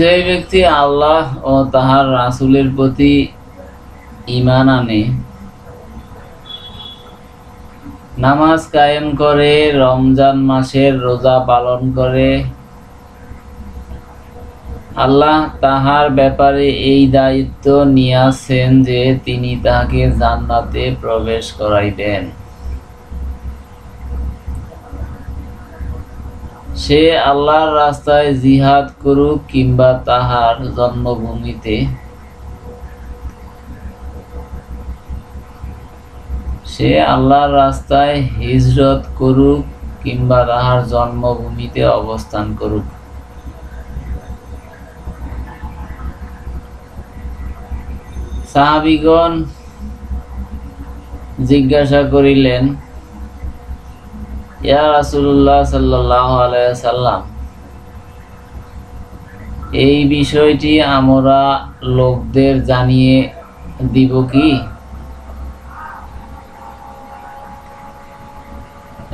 যে ব্যক্তি আল্লাহ ও তাহার রাসূলের প্রতি ঈমান আনে, নামাজ কায়েম করে, রমজান মাসের রোজা পালন করে, আল্লাহ তাহার ব্যাপারে এই দায়িত্ব নিয়াছেন যে তিনি তাহাকে জান্নাতে প্রবেশ করাইবেন। সে আল্লাহর রাস্তায় জিহাদ করুক কিংবা তাহার জন্মভূমিতে সে আল্লাহর রাস্তায় হিজরত করুক কিংবা তাহার জন্মভূমিতে অবস্থান করুক। সাহাবিগণ জিজ্ঞাসা করিলেন ইয়া আলাইহি সাল্লাম এই বিষয়টি আমরা লোকদের জানিয়ে দিব কি?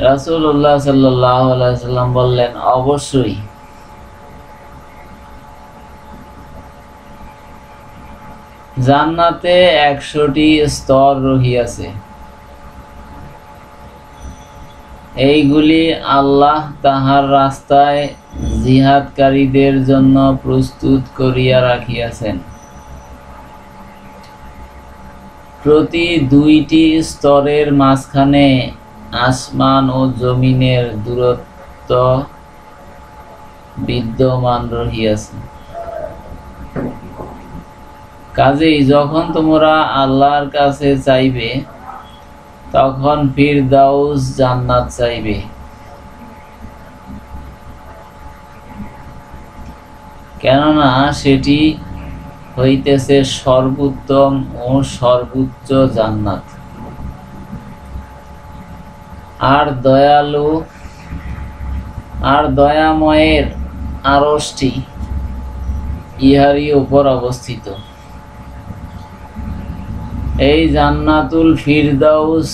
রাসুল্লাহ আলাইহি সাল্লাম বললেন, অবশ্যই। জান্নাতে একশোটি স্তর রহিয়াছে। এইগুলি আল্লাহ তাহার রাস্তায় জিহাদকারীদের জন্য প্রস্তুত করিয়া রাখিয়াছেন। প্রতি দুইটি স্তরের মাঝখানে আসমান ও জমিনের দূরত্ব বিদ্যমান রহিয়াছে। কাজেই যখন তোমরা আল্লাহর কাছে চাইবে তখন ফিরদাউস জান্নাত চাইবে। কেননা সেটি হইতেছে সর্বোত্তম ও সর্বোচ্চ জান্নাত। আর দয়ালু, আর দয়াময়ের আরসটি ইহারই উপর অবস্থিত। এই জান্নাতুল ফিরদাউস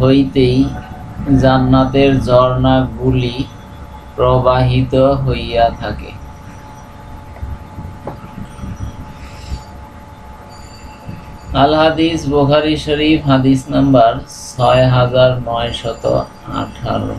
হইতেই জান্নাতের ঝর্ণাগুলি প্রবাহিত হইয়া থাকে। আল হাদিস বোখারি শরীফ হাদিস নাম্বার ছয় হাজার নয় শত আঠারো।